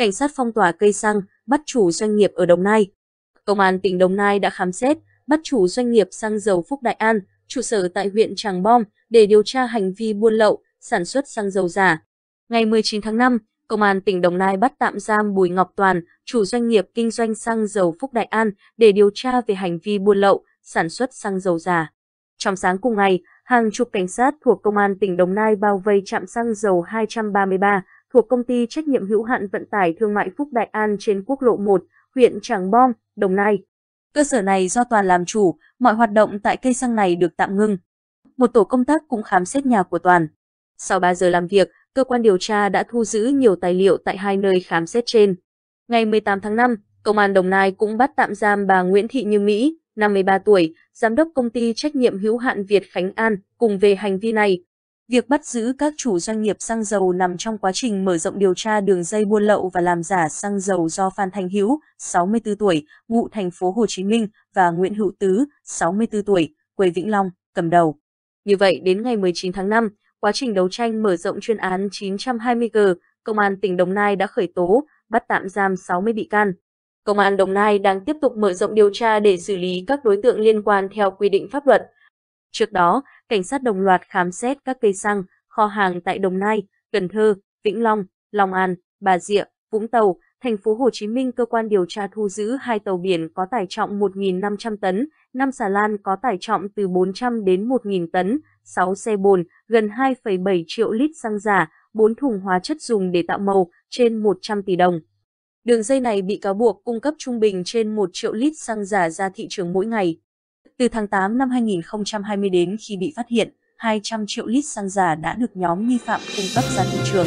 cảnh sát phong tỏa cây xăng, bắt chủ doanh nghiệp ở Đồng Nai. Công an tỉnh Đồng Nai đã khám xét, bắt chủ doanh nghiệp xăng dầu Phúc Đại An, trụ sở tại huyện Tràng Bom để điều tra hành vi buôn lậu, sản xuất xăng dầu giả. Ngày 19 tháng 5, Công an tỉnh Đồng Nai bắt tạm giam Bùi Ngọc Toàn, chủ doanh nghiệp kinh doanh xăng dầu Phúc Đại An để điều tra về hành vi buôn lậu, sản xuất xăng dầu giả. Trong sáng cùng ngày, hàng chục cảnh sát thuộc Công an tỉnh Đồng Nai bao vây trạm xăng dầu 233 thuộc công ty trách nhiệm hữu hạn vận tải thương mại Phúc Đại An trên quốc lộ 1, huyện Tràng Bom, Đồng Nai. Cơ sở này do Toàn làm chủ, mọi hoạt động tại cây xăng này được tạm ngưng. Một tổ công tác cũng khám xét nhà của Toàn. Sau 3 giờ làm việc, cơ quan điều tra đã thu giữ nhiều tài liệu tại hai nơi khám xét trên. Ngày 18 tháng 5, Công an Đồng Nai cũng bắt tạm giam bà Nguyễn Thị Như Mỹ, 53 tuổi, giám đốc công ty trách nhiệm hữu hạn Việt Khánh An, cùng về hành vi này. Việc bắt giữ các chủ doanh nghiệp xăng dầu nằm trong quá trình mở rộng điều tra đường dây buôn lậu và làm giả xăng dầu do Phan Thành Hữu, 64 tuổi, ngụ thành phố Hồ Chí Minh và Nguyễn Hữu Tứ, 64 tuổi, quê Vĩnh Long, cầm đầu. Như vậy, đến ngày 19 tháng 5, quá trình đấu tranh mở rộng chuyên án 920G, Công an tỉnh Đồng Nai đã khởi tố, bắt tạm giam 60 bị can. Công an Đồng Nai đang tiếp tục mở rộng điều tra để xử lý các đối tượng liên quan theo quy định pháp luật. Trước đó, cảnh sát đồng loạt khám xét các cây xăng, kho hàng tại Đồng Nai, Cần Thơ, Vĩnh Long, Long An, Bà Rịa, Vũng Tàu, thành phố Hồ Chí Minh cơ quan điều tra thu giữ hai tàu biển có tải trọng 1.500 tấn, 5 xà lan có tải trọng từ 400 đến 1.000 tấn, 6 xe bồn, gần 2,7 triệu lít xăng giả, 4 thùng hóa chất dùng để tạo màu, trên 100 tỷ đồng. Đường dây này bị cáo buộc cung cấp trung bình trên 1 triệu lít xăng giả ra thị trường mỗi ngày. Từ tháng 8 năm 2020 đến khi bị phát hiện, 200 triệu lít xăng giả đã được nhóm nghi phạm cung cấp ra thị trường.